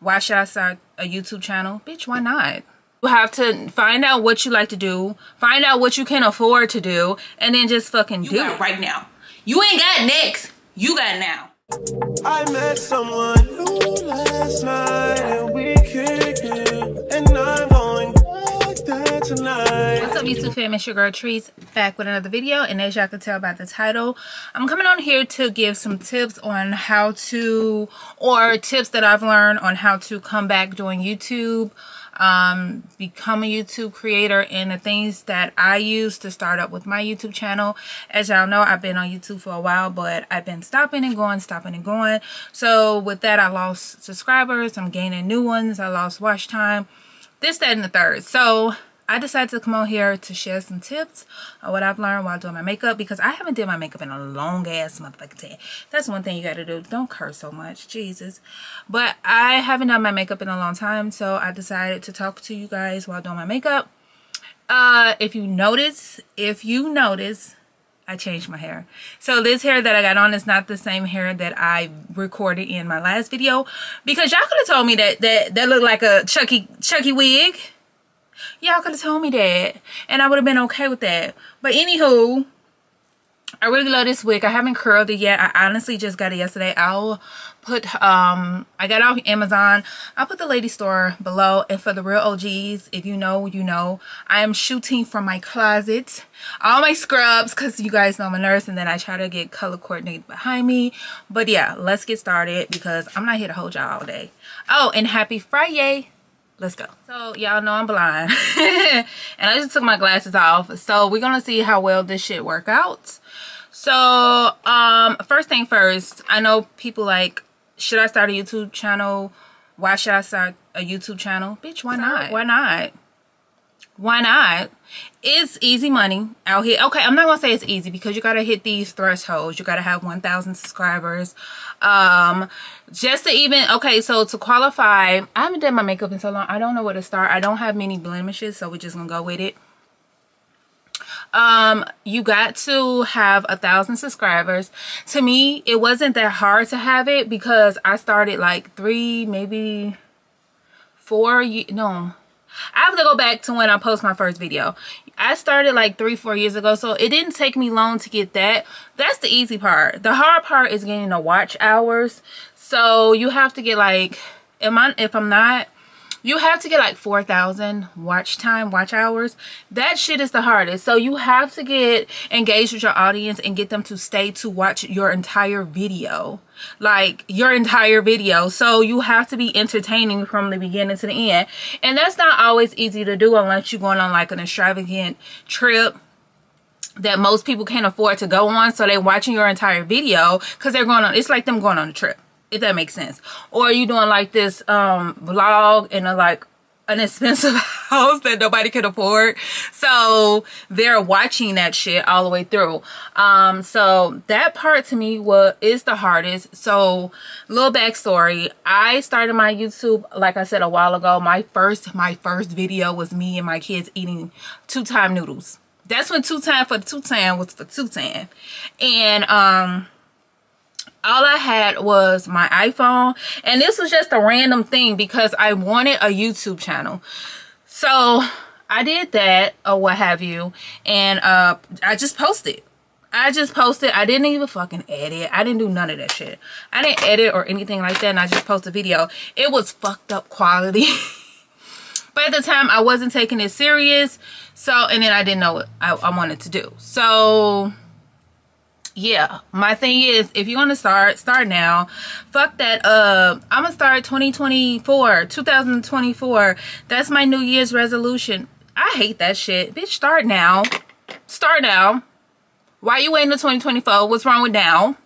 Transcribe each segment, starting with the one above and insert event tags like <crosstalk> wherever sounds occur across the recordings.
why should I start a YouTube channel? Bitch, why not? You have to find out what you like to do, find out what you can afford to do, and then just fucking You do got it. right now. You ain't got next. You got now. I met someone new last night and we kicked it, and I'm going back there tonight. What's up YouTube fam, it's your girl Treece back with another video and as y'all can tell by the title, I'm coming on here to give some tips on how to, or tips that I've learned on how to come back doing YouTube, um, become a YouTube creator and the things that I use to start up with my YouTube channel. As y'all know, I've been on YouTube for a while, but I've been stopping and going, stopping and going. So with that, I lost subscribers, I'm gaining new ones, I lost watch time, this, that, and the third. So I decided to come on here to share some tips on what I've learned while doing my makeup because I haven't did my makeup in a long ass motherfucking time. That's one thing you gotta do. Don't curse so much. Jesus. But I haven't done my makeup in a long time, so I decided to talk to you guys while doing my makeup. Uh, if you notice, if you notice, I changed my hair. So this hair that I got on is not the same hair that I recorded in my last video because y'all could have told me that that that looked like a Chucky Chucky wig y'all could have told me that and I would have been okay with that. But anywho, I really love this wig. I haven't curled it yet. I honestly just got it yesterday. I'll put, um, I got it off Amazon. I'll put the lady store below. And for the real OGs, if you know, you know, I am shooting from my closet. All my scrubs, because you guys know I'm a nurse. And then I try to get color coordinated behind me. But yeah, let's get started because I'm not here to hold y'all all day. Oh, and happy Friday let's go. So y'all know i'm blind. <laughs> And i just took my glasses off. So we're gonna see how well this shit work out. So um first thing first i know people like should i start a youtube channel? Why should i start a youtube channel? Bitch why not? why not why not? It's easy money out here. Okay i'm not gonna say it's easy because you gotta hit these thresholds. You gotta have 1000 subscribers. Um just to even okay so to qualify i haven't done my makeup in so long. I don't know where to start. I don't have many blemishes so we're just gonna go with it. Um you got to have a thousand subscribers. To me it wasn't that hard to have it because i started like three maybe four no I have to go back to when I post my first video. I started like three, four years ago, so it didn't take me long to get that. That's the easy part. The hard part is getting the watch hours. So you have to get like, am I, if I'm not, you have to get like 4,000 watch time, watch hours. That shit is the hardest. So you have to get engaged with your audience and get them to stay to watch your entire video. Like your entire video. So you have to be entertaining from the beginning to the end. And that's not always easy to do unless you're going on like an extravagant trip that most people can't afford to go on. So they're watching your entire video because they're going on, it's like them going on a trip if that makes sense. Or you doing like this um vlog in a like an expensive <laughs> house that nobody can afford. So they're watching that shit all the way through. Um so that part to me was is the hardest. So little backstory. I started my youtube like i said a while ago. My first my first video was me and my kids eating two time noodles. That's when two time for the two time was for two time and um all I had was my iPhone and this was just a random thing because I wanted a YouTube channel. So I did that or what have you and uh, I just posted. I just posted. I didn't even fucking edit. I didn't do none of that shit. I didn't edit or anything like that and I just posted a video. It was fucked up quality. <laughs> but at the time I wasn't taking it serious. So and then I didn't know what I, I wanted to do. So yeah. My thing is if you're gonna start start now fuck that uh i'm gonna start 2024 2024 that's my new year's resolution. I hate that shit. Bitch start now. Start now. Why you waiting to 2024 what's wrong with now?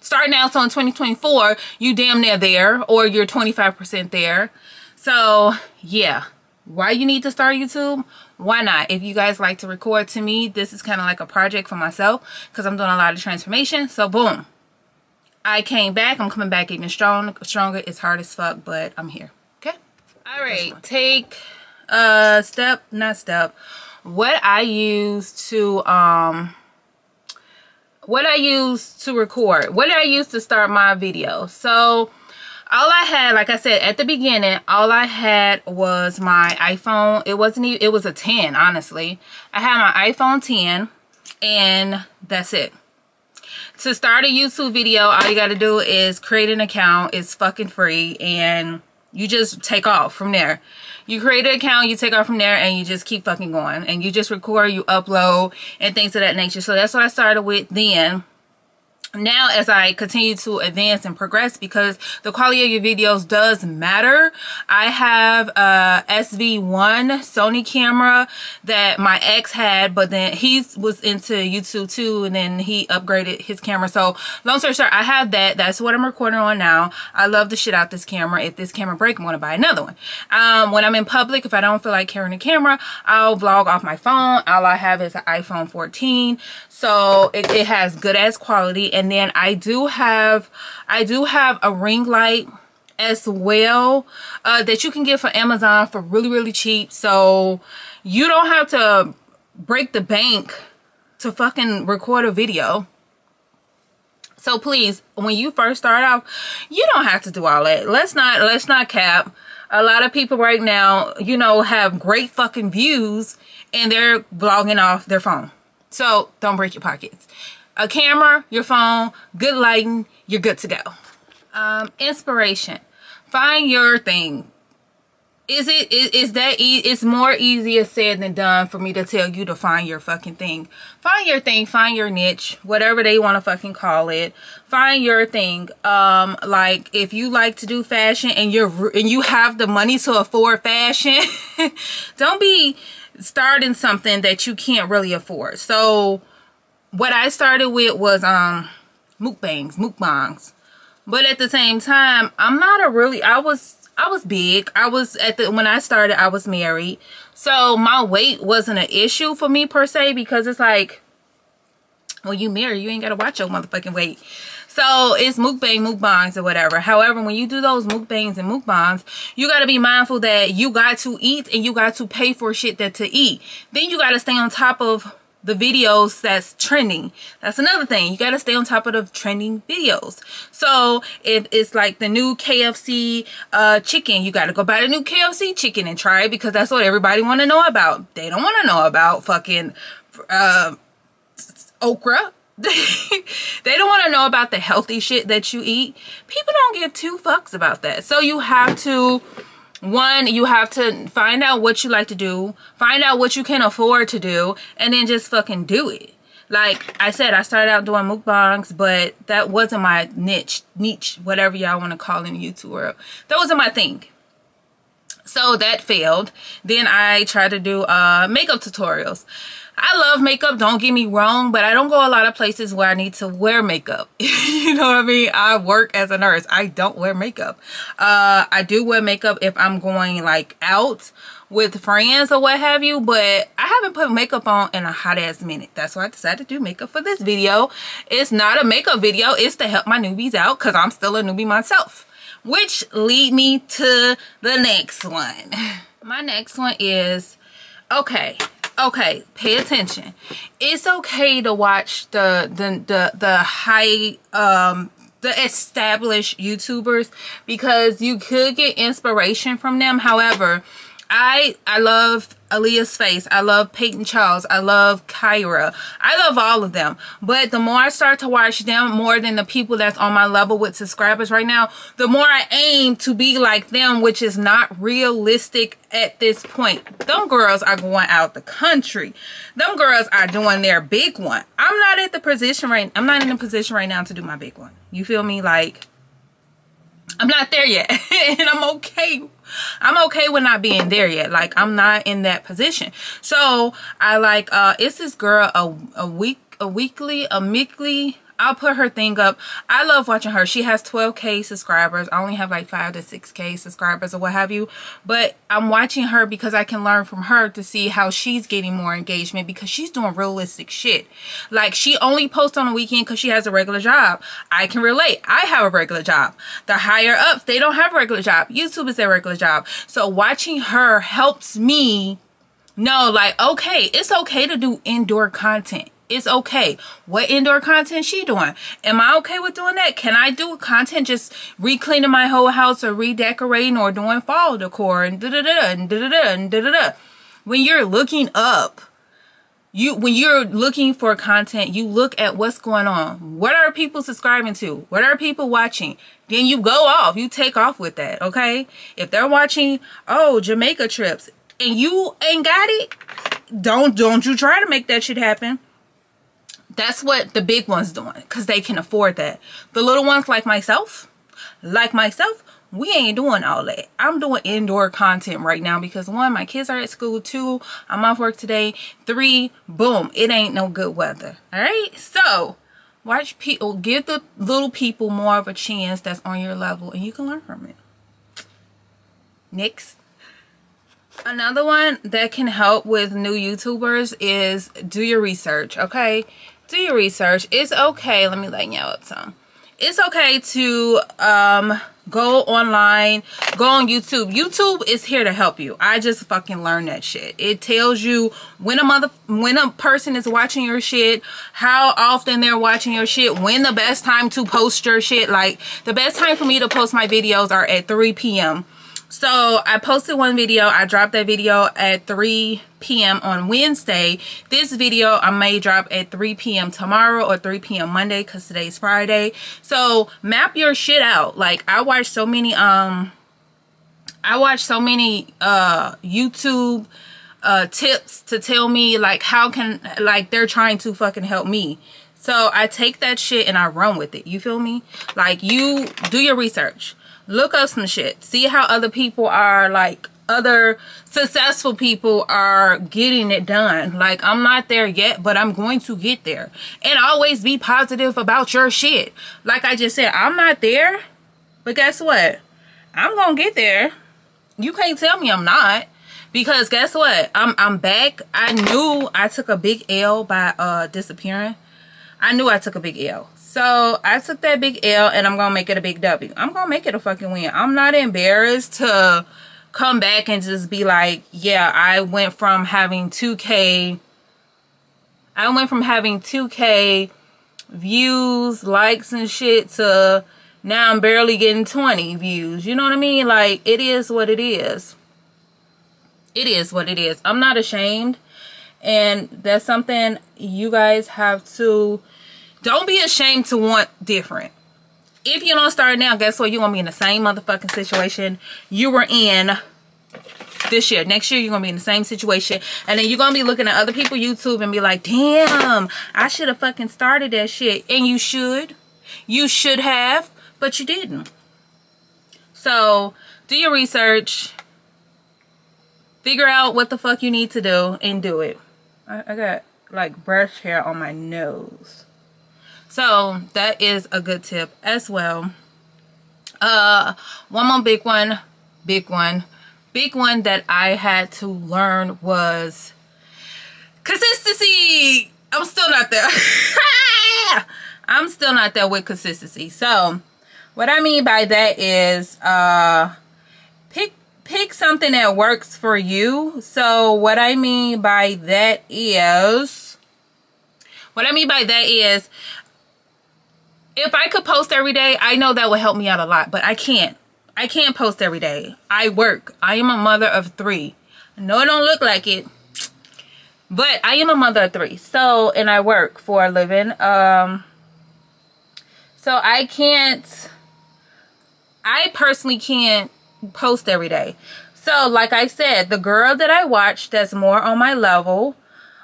Start now so in 2024 you damn near there or you're 25 percent there. So yeah. Why you need to start youtube why not? If you guys like to record to me this is kind of like a project for myself because i'm doing a lot of transformation so boom. I came back i'm coming back even strong stronger. It's hard as fuck but i'm here. Okay? All right take a step not step. What i use to um what i use to record. What i use to start my video? So all I had, like I said at the beginning, all I had was my iPhone. It wasn't even, it was a 10, honestly. I had my iPhone 10 and that's it. To start a YouTube video, all you got to do is create an account. It's fucking free and you just take off from there. You create an account, you take off from there, and you just keep fucking going. And you just record, you upload, and things of that nature. So that's what I started with then now as I continue to advance and progress because the quality of your videos does matter. I have a ZV-1 Sony camera that my ex had, but then he was into YouTube too and then he upgraded his camera. So long story short, I have that. That's what I'm recording on now. I love the shit out this camera. If this camera break, I'm going to buy another one. Um, when I'm in public, if I don't feel like carrying a camera, I'll vlog off my phone. All I have is an iPhone 14. So it, it has good ass quality. And then I do have, I do have a ring light as well uh, that you can get for Amazon for really, really cheap. So you don't have to break the bank to fucking record a video. So please, when you first start off, you don't have to do all that. Let's not, let's not cap. A lot of people right now, you know, have great fucking views and they're vlogging off their phone. So don't break your pockets. A camera, your phone, good lighting, you're good to go. Um, inspiration. Find your thing. Is it is, is that e it's more easier said than done for me to tell you to find your fucking thing. Find your thing, find your niche, whatever they want to fucking call it. Find your thing. Um like if you like to do fashion and you're and you have the money to afford fashion, <laughs> don't be starting something that you can't really afford. So what I started with was um mukbangs, mukbangs. But at the same time, I'm not a really I was I was big. I was at the when I started, I was married. So my weight wasn't an issue for me per se because it's like when you marry, you ain't gotta watch your motherfucking weight. So it's mukbang, mukbangs or whatever. However, when you do those mukbangs and mukbangs, you got to be mindful that you got to eat and you got to pay for shit that to eat. Then you got to stay on top of the videos that's trending. That's another thing. You got to stay on top of the trending videos. So if it's like the new KFC uh, chicken, you got to go buy the new KFC chicken and try it because that's what everybody want to know about. They don't want to know about fucking uh, okra <laughs> they don't want to know about the healthy shit that you eat. People don't give two fucks about that. So you have to, one, you have to find out what you like to do, find out what you can afford to do, and then just fucking do it. Like I said, I started out doing mukbangs, but that wasn't my niche, niche, whatever y'all want to call in the YouTube world. That wasn't my thing. So that failed. Then I tried to do uh, makeup tutorials. I love makeup, don't get me wrong, but I don't go a lot of places where I need to wear makeup. <laughs> you know what I mean? I work as a nurse. I don't wear makeup. Uh, I do wear makeup if I'm going like out with friends or what have you, but I haven't put makeup on in a hot ass minute. That's why I decided to do makeup for this video. It's not a makeup video. It's to help my newbies out because I'm still a newbie myself. Which lead me to the next one. <laughs> My next one is, okay, okay pay attention. It's okay to watch the the the, the high um the established youtubers because you could get inspiration from them. However i i love Aaliyah's Face. I love Peyton Charles. I love Kyra. I love all of them. But the more I start to watch them more than the people that's on my level with subscribers right now, the more I aim to be like them, which is not realistic at this point. Them girls are going out the country. Them girls are doing their big one. I'm not at the position right I'm not in a position right now to do my big one. You feel me? Like I'm not there yet. <laughs> and I'm okay I'm okay with not being there yet. Like I'm not in that position. So I like uh it's this girl a a week a weekly a weekly I'll put her thing up. I love watching her. She has 12k subscribers. I only have like 5 to 6k subscribers or what have you. But I'm watching her because I can learn from her to see how she's getting more engagement because she's doing realistic shit. Like she only posts on the weekend because she has a regular job. I can relate. I have a regular job. The higher ups, they don't have a regular job. YouTube is their regular job. So watching her helps me know like, okay, it's okay to do indoor content It's okay. What indoor content she doing? Am I okay with doing that? Can I do content just re-cleaning my whole house or redecorating or doing fall decor and da da da and da da da and da da da? When you're looking up, you when you're looking for content, you look at what's going on. What are people subscribing to? What are people watching? Then you go off. You take off with that, okay? If they're watching, oh, Jamaica trips, and you ain't got it, don't don't you try to make that shit happen. That's what the big ones doing because they can afford that. The little ones like myself, like myself, we ain't doing all that. I'm doing indoor content right now because one, my kids are at school. Two, I'm off work today. Three, boom, it ain't no good weather. All right, so watch people oh, give the little people more of a chance that's on your level and you can learn from it. Next. Another one that can help with new YouTubers is do your research, okay? Do your research. It's okay. Let me lighten y'all up some. It's okay to um go online, go on YouTube. YouTube is here to help you. I just fucking learned that shit. It tells you when a mother when a person is watching your shit, how often they're watching your shit, when the best time to post your shit. Like the best time for me to post my videos are at 3 p.m. So I posted one video. I dropped that video at 3 p.m. on Wednesday. This video I may drop at 3 p.m. tomorrow or 3 p.m. Monday because today's Friday. So map your shit out. Like I watch so many um I watch so many uh YouTube uh tips to tell me like how can like they're trying to fucking help me. So I take that shit and I run with it. You feel me? Like you do your research look up some shit. See how other people are like other successful people are getting it done. Like i'm not there yet but i'm going to get there. And always be positive about your shit. Like i just said i'm not there but guess what? I'm gonna get there. You can't tell me i'm not because guess what? I'm i'm back. I knew i took a big l by uh disappearing. I knew i took a big l so I took that big L and I'm going to make it a big W. I'm going to make it a fucking win. I'm not embarrassed to come back and just be like, yeah, I went from having 2K. I went from having 2K views, likes and shit to now I'm barely getting 20 views. You know what I mean? Like it is what it is. It is what it is. I'm not ashamed. And that's something you guys have to don't be ashamed to want different. If you don't start now, guess what? You're going to be in the same motherfucking situation you were in this year. Next year, you're going to be in the same situation. And then you're going to be looking at other people YouTube and be like, damn, I should have fucking started that shit. And you should. You should have, but you didn't. So, do your research. Figure out what the fuck you need to do and do it. I, I got like brush hair on my nose. So that is a good tip as well. Uh, one more big one, big one, big one that I had to learn was consistency. I'm still not there. <laughs> I'm still not there with consistency. So what I mean by that is uh, pick pick something that works for you. So what I mean by that is what I mean by that is if I could post every day, I know that would help me out a lot, but I can't. I can't post every day. I work. I am a mother of three. I know it don't look like it, but I am a mother of three. So, and I work for a living. Um, so I can't, I personally can't post every day. So, like I said, the girl that I watch that's more on my level,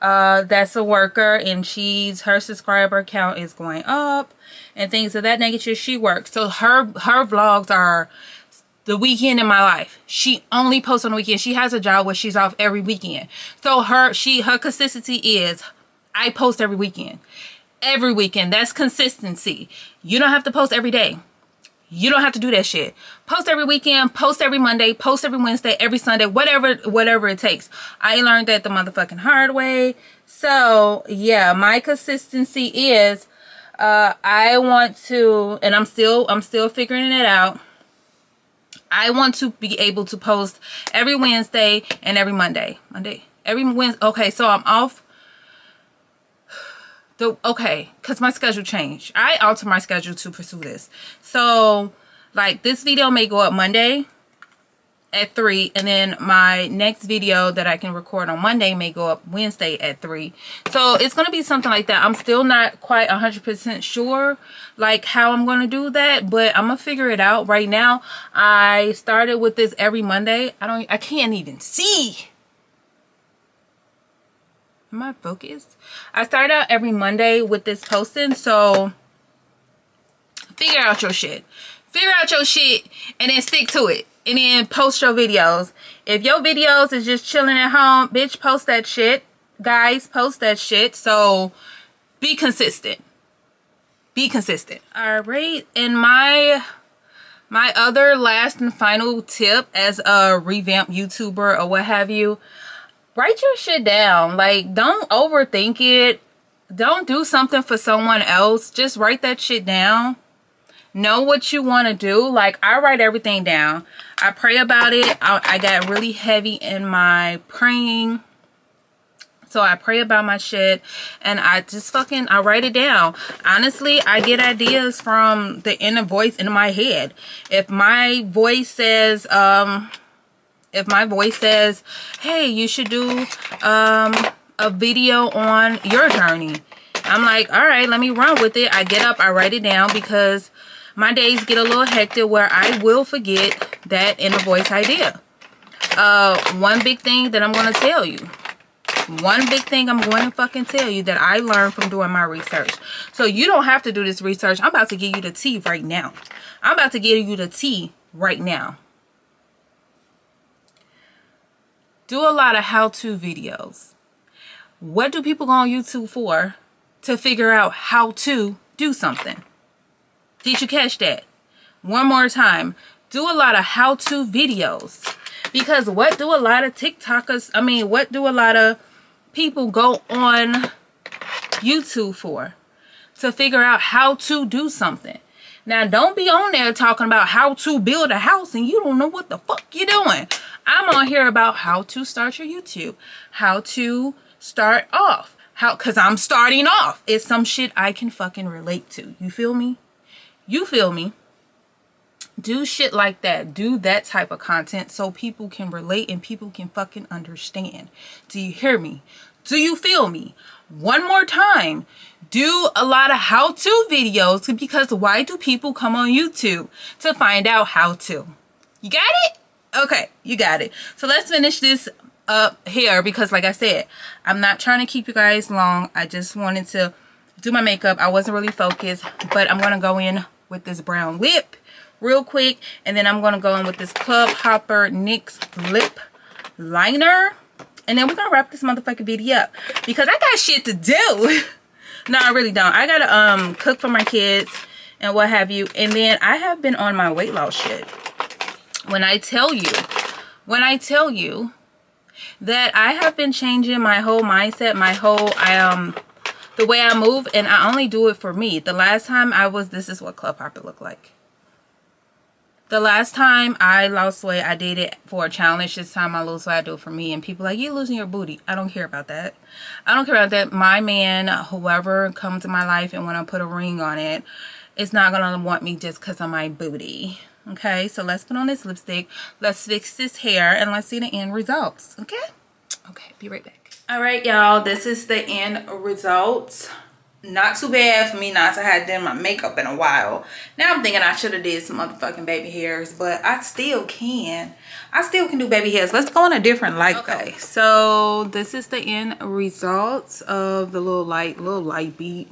uh, that's a worker and she's, her subscriber count is going up and things of that nature. She works. So her her vlogs are the weekend in my life. She only posts on the weekend. She has a job where she's off every weekend. So her she her consistency is I post every weekend. Every weekend. That's consistency. You don't have to post every day. You don't have to do that shit. Post every weekend, post every Monday, post every Wednesday, every Sunday, whatever whatever it takes. I learned that the motherfucking hard way. So, yeah, my consistency is uh, I want to, and I'm still, I'm still figuring it out. I want to be able to post every Wednesday and every Monday. Monday, every Wednesday. Okay, so I'm off. the okay because my schedule changed i alter my schedule to pursue this so like this video may go up monday at 3 and then my next video that I can record on Monday may go up Wednesday at 3 so it's gonna be something like that. I'm still not quite 100% sure like how I'm gonna do that but I'm gonna figure it out. Right now I started with this every Monday. I don't I can't even see. Am I focused? I start out every Monday with this posting so figure out your shit. Figure out your shit and then stick to it and then post your videos. If your videos is just chilling at home bitch post that shit. Guys post that shit. So be consistent. Be consistent. All right. And my my other last and final tip as a revamped youtuber or what have you write your shit down. Like don't overthink it. Don't do something for someone else. Just write that shit down know what you want to do like i write everything down i pray about it I, I got really heavy in my praying so I pray about my shit and I just fucking, I write it down. Honestly, I get ideas from the inner voice in my head. If my voice says, um, if my voice says, hey, you should do, um, a video on your journey. I'm like, all right, let me run with it. I get up, I write it down because my days get a little hectic where I will forget that inner voice idea. Uh, one big thing that I'm going to tell you. One big thing I'm going to fucking tell you that I learned from doing my research. So you don't have to do this research. I'm about to give you the tea right now. I'm about to give you the tea right now. Do a lot of how-to videos. What do people go on YouTube for? To figure out how to do something. Did you catch that? One more time. Do a lot of how-to videos. Because what do a lot of TikTokers, I mean, what do a lot of people go on YouTube for? To figure out how to do something. Now, don't be on there talking about how to build a house and you don't know what the fuck you're doing. I'm on here about how to start your YouTube. How to start off. How, cause I'm starting off. It's some shit I can fucking relate to. You feel me? You feel me? Do shit like that. Do that type of content so people can relate and people can fucking understand. Do you hear me? Do you feel me? One more time. Do a lot of how-to videos because why do people come on YouTube? To find out how to. You got it? Okay, you got it. So let's finish this up here because like I said, I'm not trying to keep you guys long. I just wanted to do my makeup. I wasn't really focused, but I'm going to go in with this brown lip real quick. And then I'm going to go in with this Club Hopper NYX lip liner. And then we're going to wrap this motherfucking video up because I got shit to do. <laughs> no, I really don't. I got to um cook for my kids and what have you. And then I have been on my weight loss shit. When I tell you, when I tell you that I have been changing my whole mindset, my whole I um the way I move and I only do it for me. The last time I was this is what Club Hopper looked like. The last time I lost weight, I did it for a challenge. This time I lose weight, I do it for me. And people like, you losing your booty. I don't care about that. I don't care about that. My man, whoever comes in my life and when I put a ring on it, it's not going to want me just because of my booty. Okay, so let's put on this lipstick. Let's fix this hair and let's see the end results. Okay? Okay, be right back. All right, y'all. This is the end results not too bad for me not to have done my makeup in a while. Now I'm thinking I should have did some motherfucking baby hairs, but I still can. I still can do baby hairs. Let's go on a different light okay. So this is the end results of the little light, little light beat.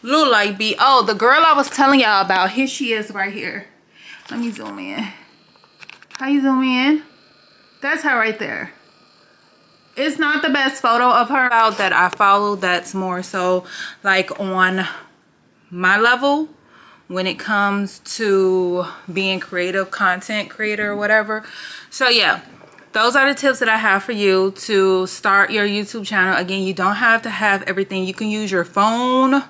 Little light beat. Oh, the girl I was telling y'all about, here she is right here. Let me zoom in. How you zoom in? That's her right there it's not the best photo of her. Out that I follow that's more so like on my level when it comes to being creative content creator or whatever. So yeah those are the tips that I have for you to start your YouTube channel. Again you don't have to have everything. You can use your phone.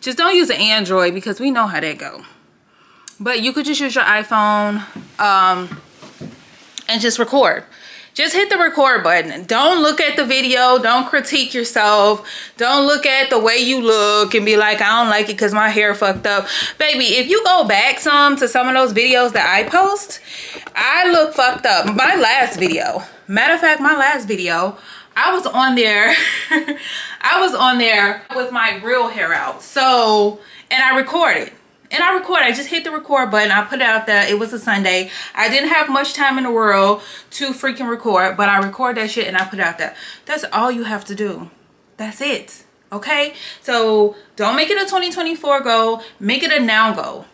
Just don't use an Android because we know how that go. But you could just use your iPhone um, and just record just hit the record button. Don't look at the video. Don't critique yourself. Don't look at the way you look and be like, I don't like it because my hair fucked up. Baby, if you go back some to some of those videos that I post, I look fucked up. My last video, matter of fact, my last video, I was on there, <laughs> I was on there with my real hair out. So, and I recorded and I record. I just hit the record button. I put it out there. It was a Sunday. I didn't have much time in the world to freaking record, but I record that shit and I put it out there. That's all you have to do. That's it. Okay? So don't make it a 2024 goal. Make it a now goal.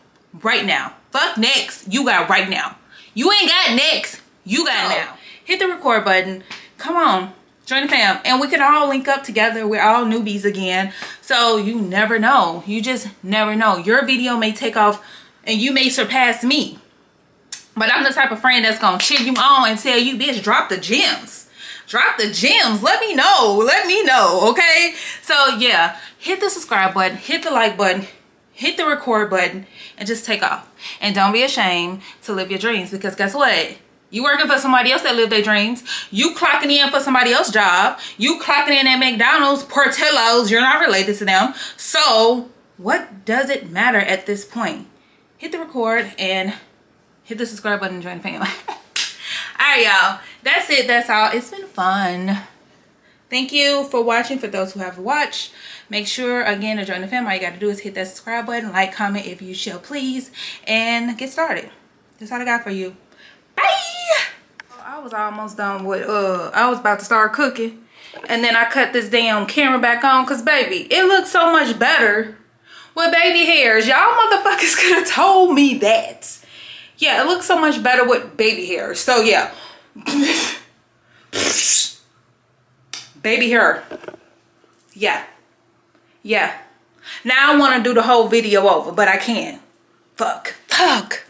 Right now. Fuck next. You got right now. You ain't got next. You got so, now. Hit the record button. Come on join the fam. And we can all link up together. We're all newbies again. So you never know. You just never know. Your video may take off and you may surpass me. But i'm the type of friend that's gonna cheer you on and tell you bitch drop the gems. Drop the gems. Let me know. Let me know. Okay? So yeah. Hit the subscribe button. Hit the like button. Hit the record button. And just take off. And don't be ashamed to live your dreams because guess what you working for somebody else that live their dreams. You clocking in for somebody else's job. You clocking in at McDonald's, Portillo's. You're not related to them. So what does it matter at this point? Hit the record and hit the subscribe button and join the family. <laughs> all right, y'all. That's it. That's all. It's been fun. Thank you for watching. For those who have watched, make sure, again, to join the family. All you got to do is hit that subscribe button, like, comment if you shall please, and get started. That's all I got for you. Bye! I was almost done with, uh, I was about to start cooking. And then I cut this damn camera back on because, baby, it looks so much better with baby hairs. Y'all motherfuckers <laughs> could have told me that. Yeah, it looks so much better with baby hairs. So, yeah. <laughs> baby hair. Yeah. Yeah. Now I want to do the whole video over, but I can't. Fuck. Fuck.